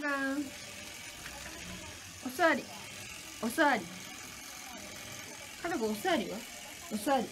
ンガン。お座り。お座り。かなこお座りは？お座り。